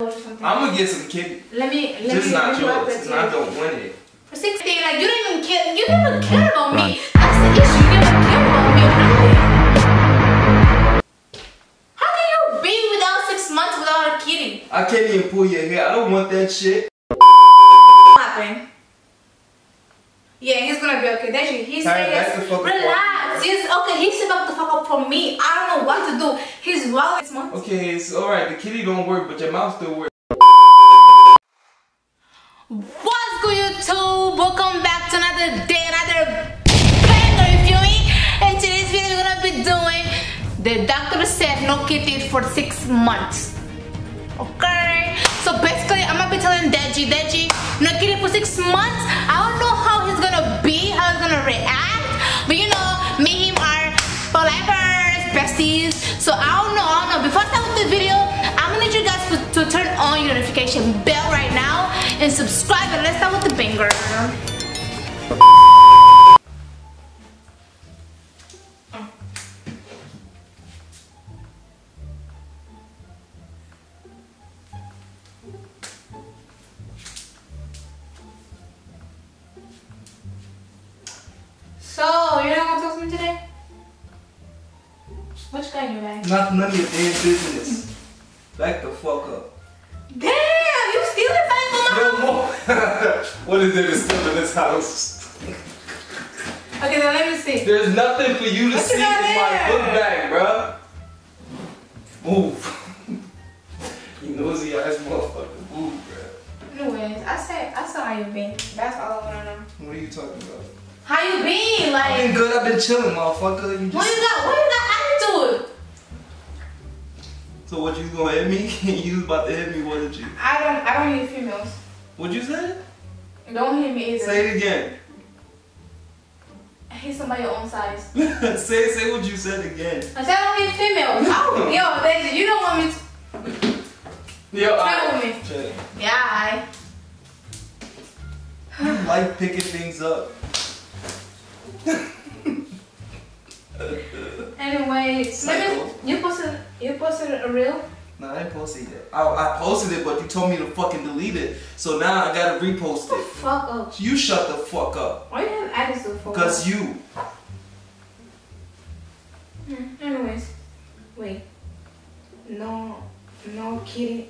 I'm gonna get some kitty. Let me, let Just me. not yours. And I don't want it. For 16, like you don't even care. You never mm-hmm. cared about me. That's the issue. You never cared about me. How can you be without six months without a kitty? I can't even pull your hair. I don't want that shit. What happened? Yeah, he's gonna be okay. That's you. He's saying, back the fuck up. relax. He's okay. He's about to fuck up from me. I don't know what to do. He's wild six months. Okay, it's alright. The kitty don't work, but your mouth still works. What's good, YouTube? Welcome back to another day, another banger, you feel me? And today's video, we're gonna be doing the doctor said no kitty for six months. Okay? So basically, I'm gonna be telling Deji, Deji, no kitty for six months. So I don't know, I don't know. Before I start with the video, I'm gonna need you guys to, to turn on your notification bell right now and subscribe. And let's start with the banger. So, you're not gonna talk to today? What you got in your bag? Not none of your damn business. Back the fuck up. Damn, you stealing something from my No more. what is there to steal in this house? Okay, then let me see. There's nothing for you to What see in my book bag, bruh. Move. you nosy ass motherfucker. Move, bruh. Anyways, I said I saw how you been. That's all I wanna know. What are you talking about? How you been? Like I've been good. I've been chilling, motherfucker. You what just... you got? What you got So what you gonna hit me? you was about to hit me, wasn't you? I don't. I don't need females. What you said? Don't hit me either. Say it again. Hit somebody your own size. say say what you said again. I said I don't need females. Oh, yo, baby, you don't want me to. Yo, Try I, with me. Yeah, I. You like picking things up. Let me. You posted. You posted a reel. No, I didn't post it. I, I posted it, but you told me to fucking delete it. So now I gotta repost Shut the it. fuck up. You shut the fuck up. Why you have attitude for? Cause you. Hmm, Anyways, wait. No, no kitty,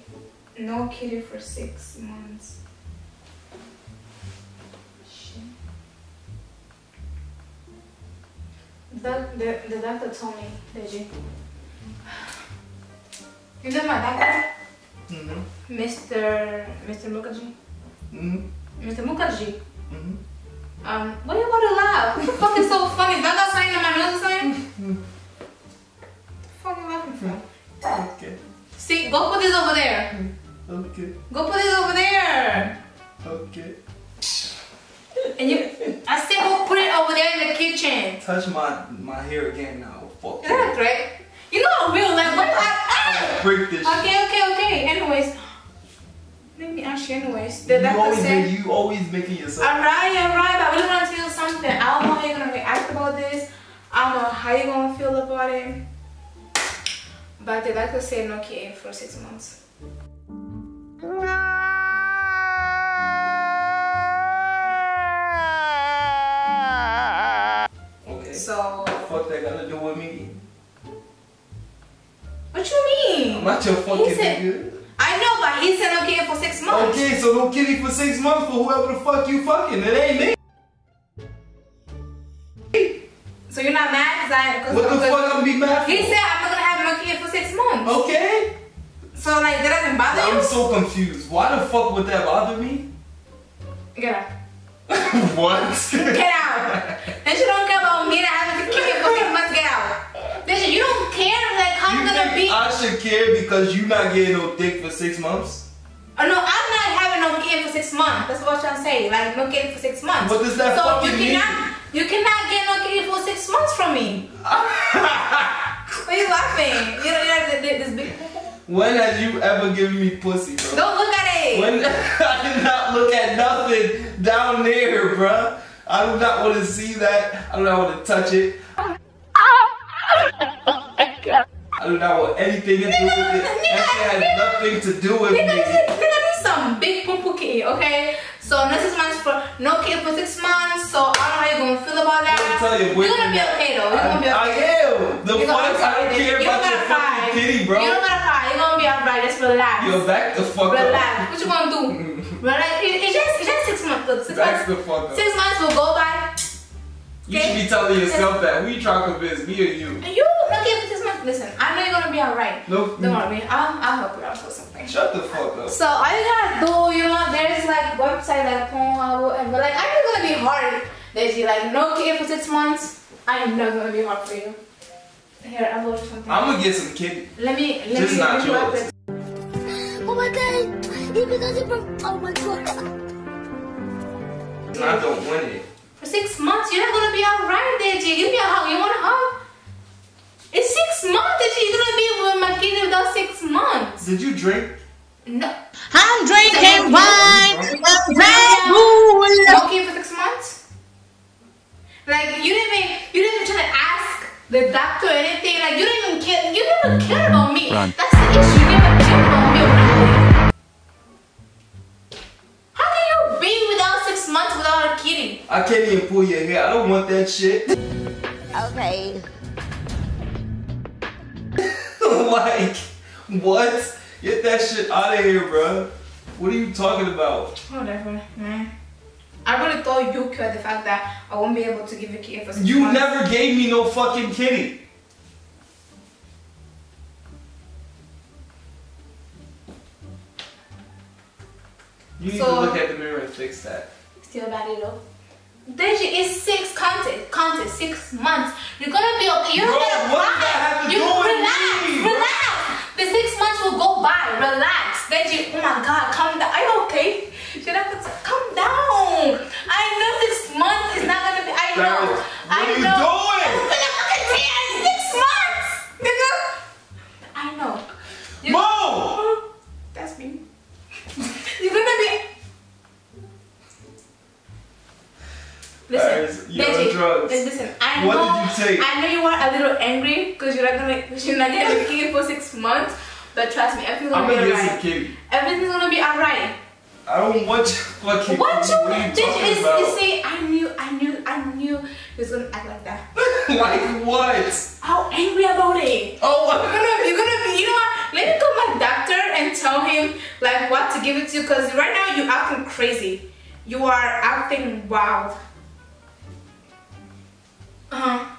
no kitty for six months. Shit. The, the, the doctor told me, did you? You know my doctor? Mm-hmm. Mr. Mr. Mukherjee? Mm-hmm. Mr. Mukherjee. Mm-hmm. Um, what are you about to laugh? What the fuck is so funny? Is that got something in my nose something? What the are you laughing for? Okay. See, go put this over there. Okay. Go put this over there. Okay. And you, I said go put it over there in the kitchen. Touch my my hair again now. Fuck Is that great? You know I'm real, like, what? I'll Ah! break this. Okay, okay, okay. Anyways, let me ask you anyways. The You doctor always, said, make, you always making yourself. alright, alright, but I really want to tell you something. I don't know how you're going to react about this. I don't know how you're going to feel about it. But the doctor said no kid for six months. Okay. So, Fuck that gonna do with me. Mean? I'm not your fucking He said- nigga. I know, but he said no kid for six months. Okay, so no kitty for six months for whoever the fuck you fucking. It ain't me. So you're not mad because I. Cause, What the cause fuck I'm gonna be mad He said I'm not gonna have no kid for six months. Okay. So like that doesn't bother I'm you? so confused. Why the fuck would that bother me? Get out. what? Get out. and you don't care about me that having a kid for six care because you not getting no dick for six months? Oh no, I'm not having no kid for six months. That's what I'm trying to say. Like no kid for six months. What does that so fucking you mean? cannot, You cannot get no kid for six months from me. Why are you laughing? You know, you know this this big. when has you ever given me pussy, bro? Don't look at it. When I did not look at nothing down there, bruh. I do not want to see that. I do not want to touch it. I do not want anything to do with it. That shit has nothing to do with Nigga, me. this is, nigga, this is some big poo poo kid, okay? So no six months for no kid for six months. So I don't know how you're gonna feel about that. Me tell you, You're gonna be okay though. You're gonna be okay. I am. The You're gonna fuck? I don't care You about your fucking kitty, bro. You don't gotta cry. You're gonna be alright. Just relax. Yo, back the fuck Relax. up. What you gonna do? Relax. It, it's just it's just six months. Look, six Back months. the fuck up. Six months will go by. You should be telling yourself that. Who you trying to convince, me or you? And you okay for six months? Listen, I know you're gonna be alright. Nope. Don't worry. I'll I'll help you out with something. Shut the fuck up. So all you gotta do, you know, there's like website like Pornhub, and but like I know it's gonna be hard. There's you like no kid for six months. I am it's gonna be hard for you. Here, I'll load something. I'm gonna get some kitty. let me let Just me not let me yours. it. Oh my god! He because he broke. Oh my god! I don't want it. For six months, you're not gonna be alright, Deji. Give me a hug. You want a hug? It's six months, Deji. You're gonna be with my kid without six months. Did you drink? No. I'm drinking wine. I'm No Red kid for six months? Like you didn't even you didn't even try to ask the doctor or anything. Like you didn't even care you never mm. cared about me. Run. That's the issue. You never cared about me. How can you be without six months without a kitty? I can't even pull your hair. I don't want that shit. Okay. like, what? Get that shit out of here, bro. What are you talking about? Whatever, man. I really thought you cared the fact that I won't be able to give you a kitty for six You months. never gave me no fucking kitty. You need So- to look at the mirror and fix that. Still bad though. Deji, is six contest, contest, six months. You're gonna be okay. You're Bro, gonna what cry. does that have to you relax, me, relax. The six months will go by. Relax. Deji, oh my god, calm down. Are you okay? Should I calm down? I know six months is not gonna be. I know. What I are you know. doing? I'm gonna fucking tears. Six months, nigga. I know. You- Mo! That's me. You're gonna be. Listen, Guys, you're on Deji, drugs. listen. I What know. did you take? I know you are a little angry because you're not gonna, you're not gonna be kid for six months. But trust me, everything's gonna gonna be alright. Everything's gonna be alright. I don't want your fucking What you, What you is, you see, I knew, I knew, I knew he was gonna act like that. like what? How angry about it? Oh, You're gonna, you're gonna be, you know what? Let me call my doctor and tell him like what to give it to you because right now you're acting crazy. You are acting wild. Uh huh.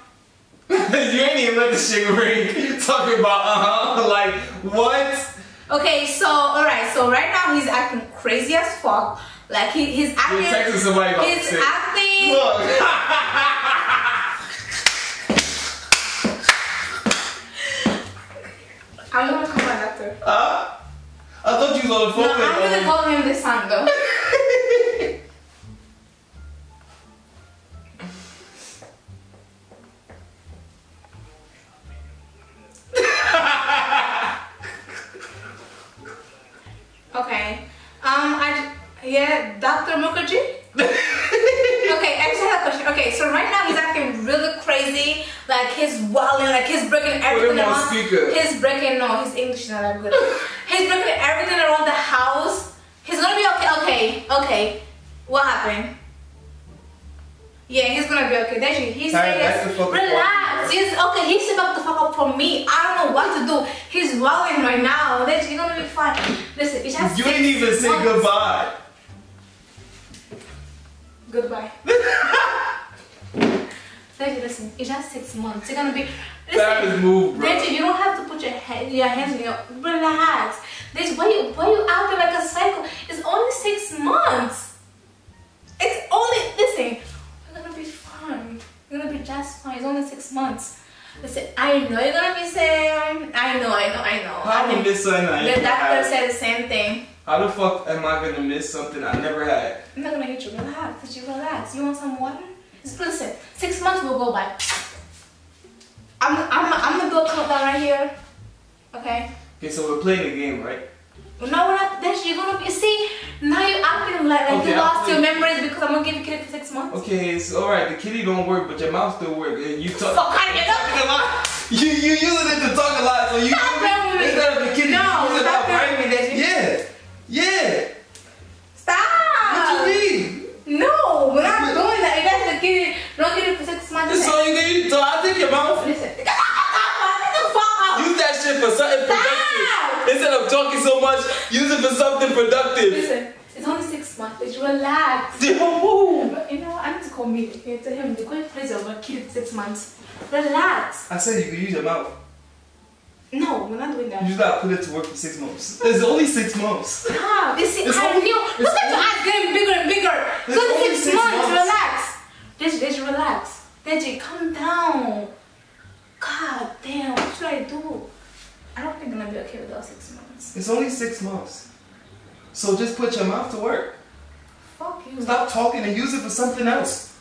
you ain't even let the shit ring. Talking about uh huh. Like what? Okay, so alright, so right now he's acting crazy as fuck. Like he, he's acting. You're texting somebody about he's sick. acting. Look. I'm gonna call my doctor. Huh? I thought you was on the phone No, I'm gonna call him this time though. Okay. Um, I yeah, Dr. Mukherjee. okay, I just have a question. Okay, so right now he's acting really crazy, like he's wilding, like he's breaking everything around. speaker. He's breaking no, his English is not that good. he's breaking everything around the house. He's gonna be okay. Okay, okay. What happened? Yeah, he's gonna be okay. Then she, he Tyler, said, the fuck relax. He's okay. He's about to fuck up for me. I don't know what to do. He's wilding right now. Then she's gonna be fine. Listen, it's just You didn't even say months. goodbye. Goodbye. Deji, listen, it's just six months. You're gonna be. That Listen, is move, bro. Deji, you don't have to put your hand, your hands in your. Relax. Deji, why you why you acting like a psycho? It's only six months. It's only listen. You're gonna be fine. You're gonna be just fine. It's only six months. Listen, I know you're gonna be saying. I know, I know, I know. How I am I miss something I the doctor said the same thing. How the fuck am I gonna miss something I never had? I'm not gonna hit you. Relax. Did you relax? You want some water? Just listen. Six months will go by. I'm I'm I'm gonna do a countdown right here. Okay. Okay, so we're playing a game, right? No, we're not. Then you're gonna be. See, now you're acting like, like Okay, you lost your memories because I'm gonna give you kitty for six months. Okay, it's alright. The kitty don't work, but your mouth still work. And you talk. Fuck here. Talking about- You you using it to talk a lot, so you Stop playing with me. instead of bikini, No, you stop out, playing right? with me, Yeah, yeah. Stop. What you mean? No, we're not doing that. You guys are getting, don't get it for six months. This all you use. So I take your mouth. Listen. Talking so much, use it for something productive. Listen, it's only six months. Just relax. You know, what? I need to call me to him. The great place over kid six months. Relax. I said you can use your mouth. No, we're not doing that. You just gotta put it to work for six months. It's only six months. You see, It's I only- knew. it's Look at your eyes getting bigger and bigger. It's only six, six months. months. Relax. Deji, Deji, relax. Deji, calm down. God damn, what should I do? I don't think I'm gonna be okay without six months. It's only six months. So just put your mouth to work. Fuck you. Stop talking and use it for something else.